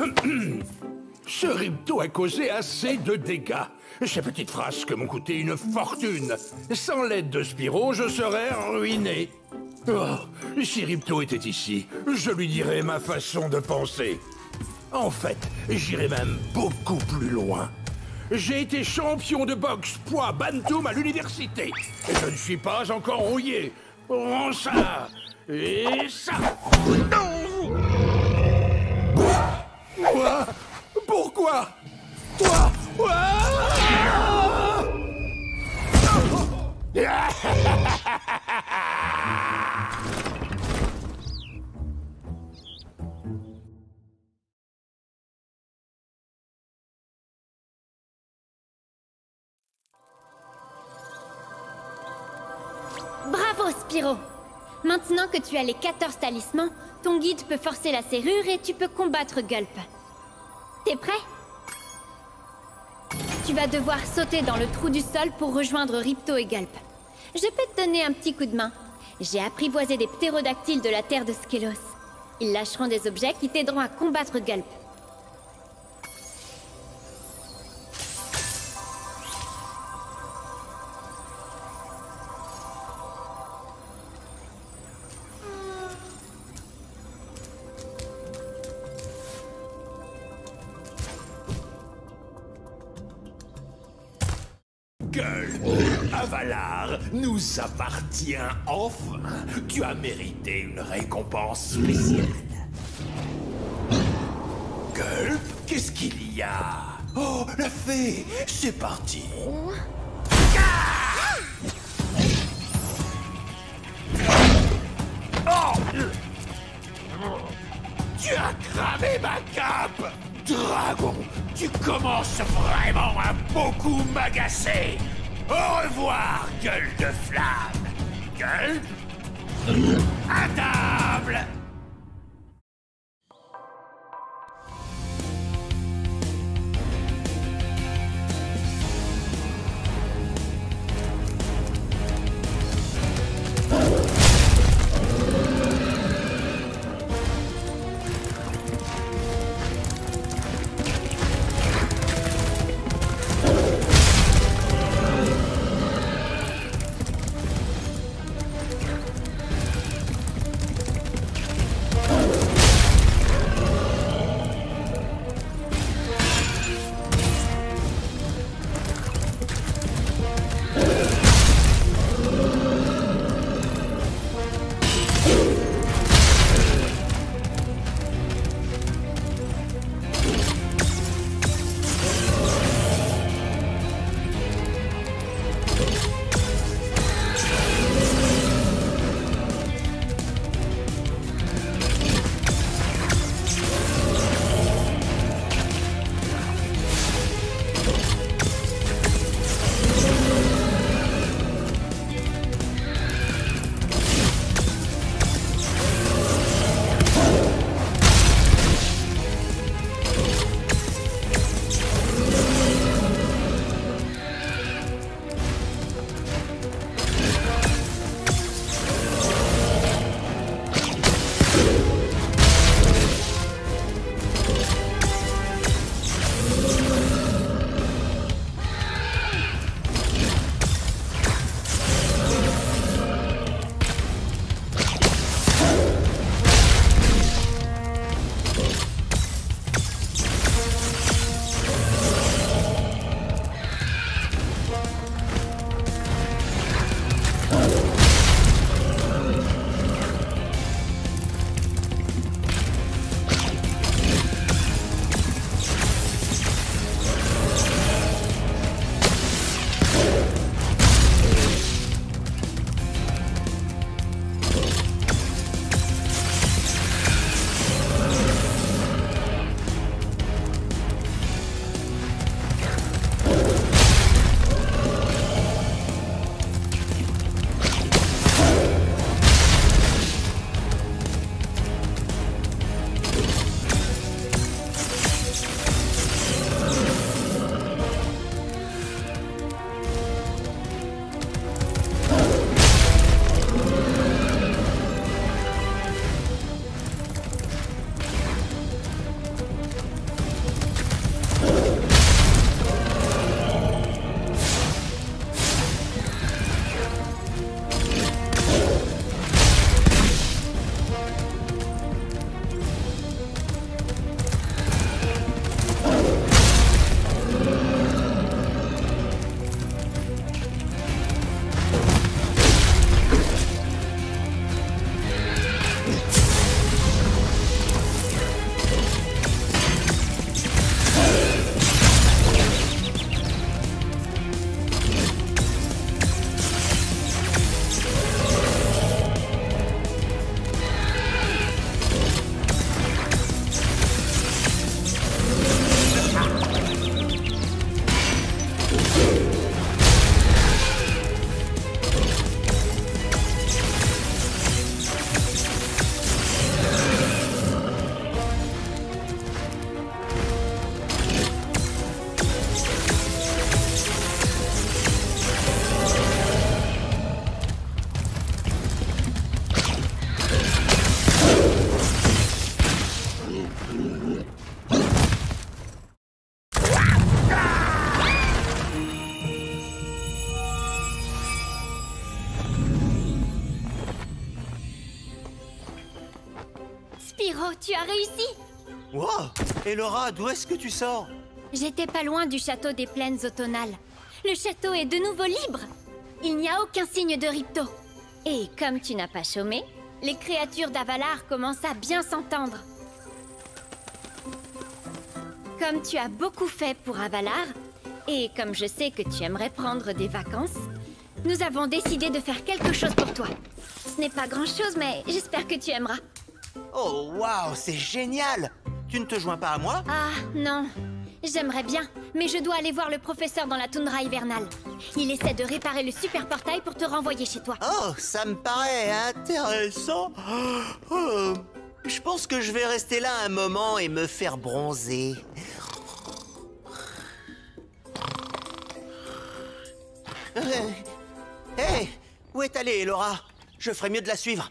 Ce ripto a causé assez de dégâts. Ces petites frasques m'ont coûté une fortune. Sans l'aide de Spiro, je serais ruiné. Oh, si Ripto était ici, je lui dirais ma façon de penser. En fait, j'irais même beaucoup plus loin. J'ai été champion de boxe poids bantam à l'université. Je ne suis pas encore rouillé. Rends ça et ça. Pourquoi Toi Bravo, Spiro Maintenant que tu as les 14 talismans, ton guide peut forcer la serrure et tu peux combattre Gulp. T'es prêt? Tu vas devoir sauter dans le trou du sol pour rejoindre Ripto et Gulp. Je peux te donner un petit coup de main. J'ai apprivoisé des ptérodactyles de la terre de Skelos. Ils lâcheront des objets qui t'aideront à combattre Gulp. Gueule, Avalar nous appartient enfin. Tu as mérité une récompense spéciale. Gueule, qu'est-ce qu'il y a? Oh, la fée C'est parti. Oh! Tu as cramé ma cape Dragon, tu commences vraiment à beaucoup m'agacer. Au revoir, gueule de flamme. Gueule. À table Spiro, tu as réussi Wow Et Laura, d'où est-ce que tu sors? J'étais pas loin du château des plaines automnales. Le château est de nouveau libre. Il n'y a aucun signe de Ripto. Et comme tu n'as pas chômé, les créatures d'Avalar commencent à bien s'entendre. Comme tu as beaucoup fait pour Avalar, et comme je sais que tu aimerais prendre des vacances, nous avons décidé de faire quelque chose pour toi. Ce n'est pas grand-chose, mais j'espère que tu aimeras. Oh, waouh, c'est génial Tu ne te joins pas à moi Ah, non. J'aimerais bien, mais je dois aller voir le professeur dans la toundra hivernale. Il essaie de réparer le super portail pour te renvoyer chez toi. Oh, ça me paraît intéressant. Oh, je pense que je vais rester là un moment et me faire bronzer. Hé, où est allée Laura? Je ferais mieux de la suivre.